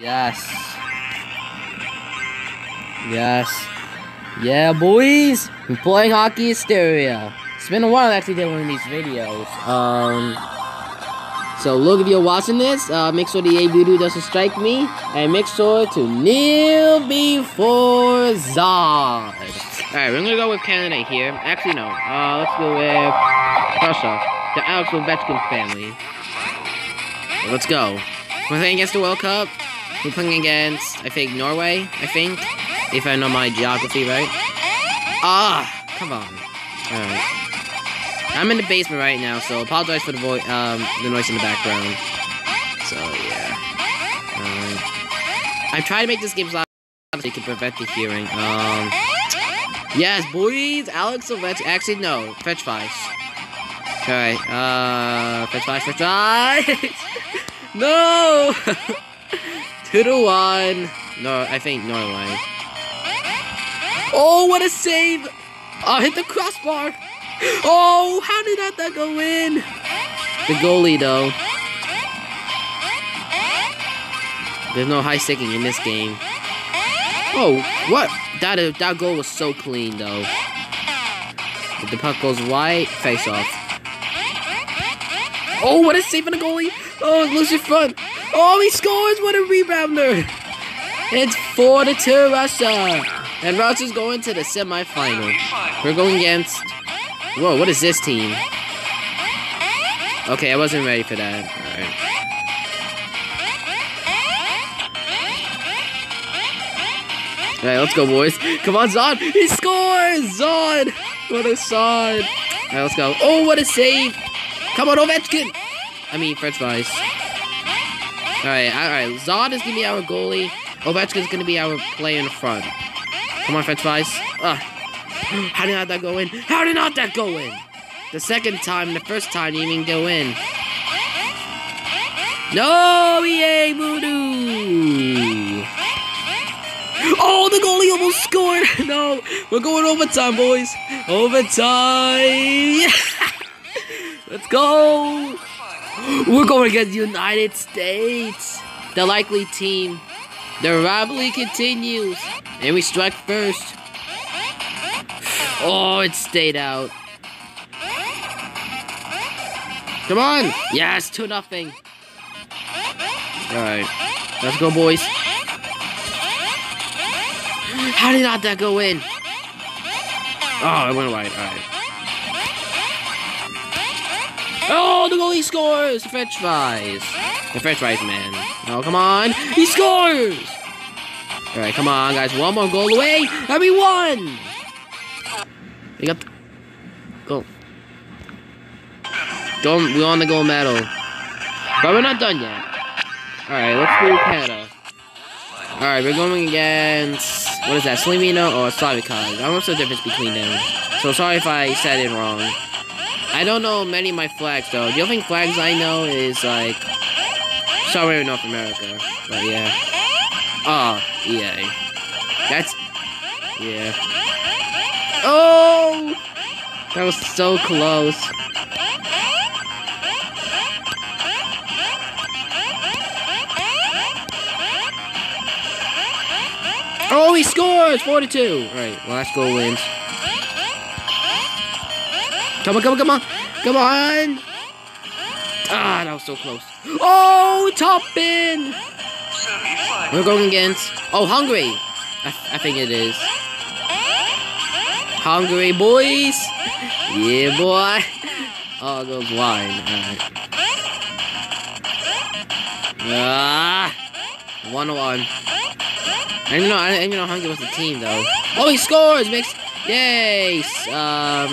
Yes. Yes. Yeah, boys. We're playing Hockey Hysteria. It's been a while actually did one of these videos. Um. So look, if you're watching this, uh, make sure the A Voodoo doesn't strike me, and make sure to kneel before Zod. Alright, we're gonna go with Canada here. Actually, no. Uh, let's go with Russia. The Alex Ovechkin family. Let's go. We're playing against the World Cup. We're playing against, I think, Norway, I think. If I know my geography right. Ah, come on. Alright. I'm in the basement right now, so apologize for the voice, um, the noise in the background. So, yeah. Um, I'm trying to make this game loud so you can prevent the hearing. Um, yes, boys, Alex Ovechkin. Actually, no, fetch five. Alright, uh, fetch five, fetch five. no! To one. No, I think Norway. Oh, what a save! Oh, hit the crossbar! Oh, how did that, that go in? The goalie, though. There's no high sticking in this game. Oh, what? That uh, that goal was so clean, though. If the puck goes wide, face off. Oh, what a save on the goalie! Oh, it loses front. Oh, he scores! What a rebounder! It's 4 to 2 Russia. And Russia's going to the semifinal. We're going against. Whoa, what is this team? Okay, I wasn't ready for that. Alright. Alright, let's go, boys. Come on, Zod! He scores! Zod! What a Zod! Alright, let's go. Oh, what a save! Come on, Ovechkin! I mean, French fries. Alright, alright. Zod is gonna be our goalie. Ovechkin's gonna be our play in front. Come on, French fries. Ugh. How did not that go in? How did not that go in? The second time, the first time, you even go in. No, EA Voodoo! Oh, the goalie almost scored! No, we're going overtime, boys. Overtime! Let's go! We're going against the United States, the likely team. The rivalry continues, and we strike first. Oh, it stayed out. Come on! Yes, 2 nothing. Alright. Let's go, boys. How did not that go in? Oh, it went wide. Alright. Oh, the goalie scores! The French fries. The French fries, man. Oh, come on. He scores! Alright, come on, guys. One more goal away. And we won! We got the goal. Gold, we won the gold medal. But we're not done yet. Alright, let's do Canada. Alright, we're going against... What is that? Slovenia or Slavikon? I don't know the difference between them. So sorry if I said it wrong. I don't know many of my flags, though. The only flags I know is, like... In North America. But, yeah. Oh, EA. That's... Yeah. Oh! That was so close. Oh, he scores! 42! Alright, last goal wins. Come on, come on, come on! Come on! Ah, that was so close. Oh, top bin! We're going against... Oh, Hungary! I, I think it is. Hungary boys! Yeah, boy! Oh, it goes wide. Ah! 1-1. I didn't know. I didn't know Hungary was the team though. Oh, he scores! Makes yay! Um,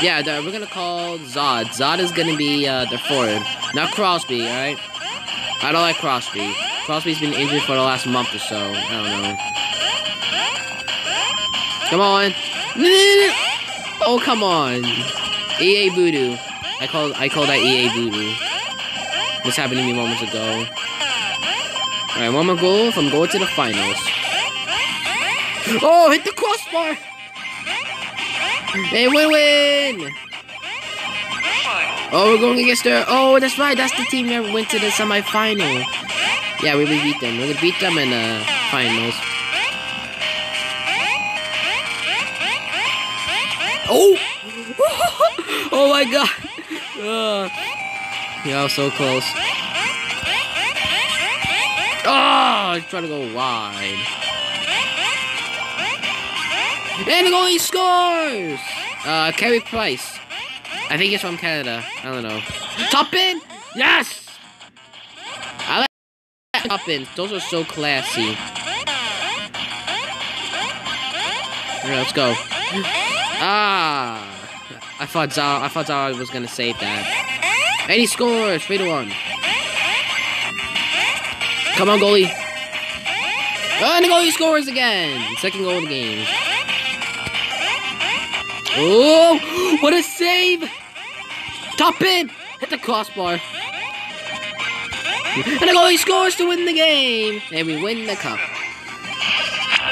yeah, the, we're gonna call Zod. Zod is gonna be uh, the forward, not Crosby. All right. I don't like Crosby. Crosby's been injured for the last month or so. I don't know. Come on! Oh, come on! EA Voodoo. I call I call that EA Voodoo. This happened to me moments ago. Alright, one more goal from going to the finals. Oh, hit the crossbar! Hey, win win! Oh, we're going against the. Oh, that's right. That's the team that went to the semifinal. Yeah, we, we beat them. We're gonna beat them in uh, finals. Oh! oh my god! Uh, yeah, so close. Oh, he's trying to go wide. And the goalie scores! Uh, Carey Price. I think he's from Canada. I don't know. Top in! Yes! I like top ins. Those are so classy. Alright, let's go. Ah! I thought Zara, I thought Zara was gonna save that. And he scores! 3 to 1. Come on, goalie. And the goalie scores again! Second goal of the game. Oh, what a save! Top in! Hit the crossbar. And the goalie scores to win the game! And we win the cup.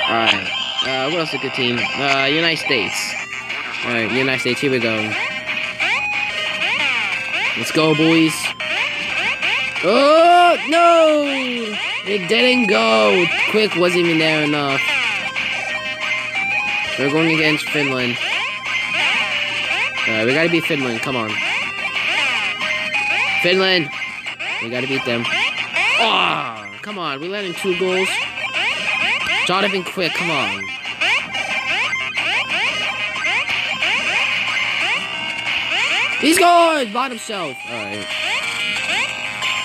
Alright. Uh, what else a good team? Uh, United States. Alright, United States, here we go. Let's go, boys. Oh, no! It didn't go. Quick wasn't even there enough. We're going against Finland. We gotta beat Finland. Come on. Finland! We gotta beat them. Oh, come on. We let in two goals. Jonathan Quick, come on. He scored! By himself. Alright.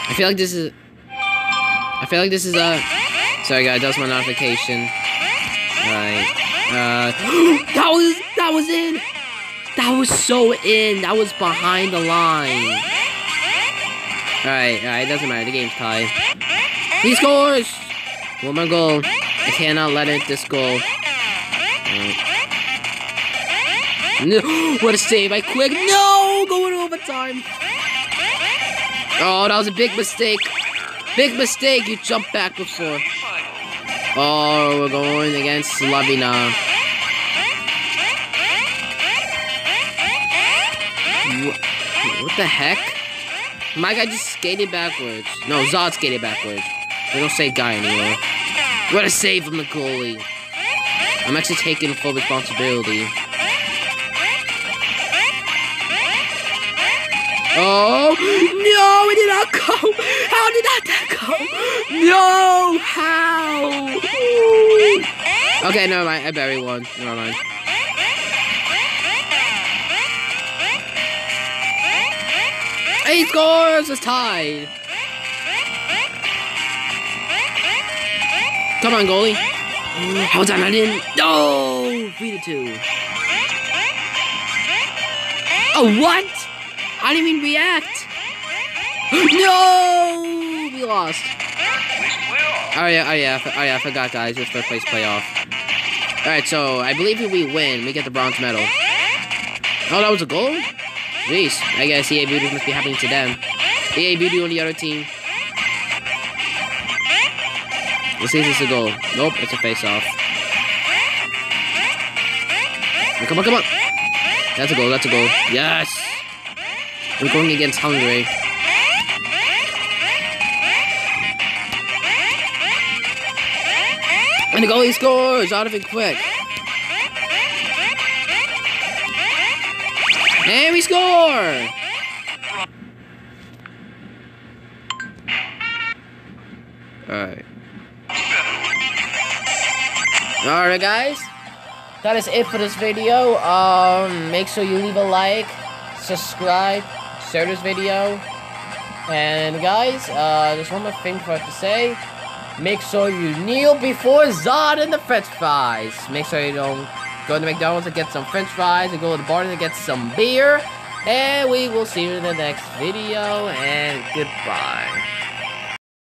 I feel like this is... I feel like this is a... Sorry guys, that was my notification. Alright. Uh... that was... That was in! That was so in. That was behind the line. Alright, alright, doesn't matter. The game's tied. He scores! One more goal. I cannot let it this goal. No, what a save by Quick. No! Going overtime. Oh, that was a big mistake. Big mistake. You jumped back before. Oh, we're going against Slavina. What the heck? My guy just skated backwards. No, Zod skated backwards. They don't say guy anymore. What a save from the goalie. I'm actually taking full responsibility. Oh, no, it did not go. How did that go? No, how? Okay, never mind. I buried one. Never mind. He scores! It's tied. Come on, goalie. Mm, hold on, I didn't. No! 3 to 2. Oh, what? I didn't even react. no! We lost. Oh, yeah, oh, yeah, oh, yeah, I forgot, guys. It's first place playoff. Alright, so I believe if we win, we get the bronze medal. Oh, that was a goal? Jeez, I guess EA Beauty must be happening to them. EA Beauty on the other team. Let's if it's a goal. Nope, it's a face-off. Come on, come on. That's a goal, that's a goal. Yes! We're going against Hungary. And the goalie scores out of it quick. And we score! Alright. Alright guys. That is it for this video. Um, make sure you leave a like, subscribe, share this video. And guys, uh, there's one more thing for us to say. Make sure you kneel before Zod and the french fries. Make sure you don't go to McDonald's and get some french fries and go to the bar and get some beer. And we will see you in the next video. And goodbye.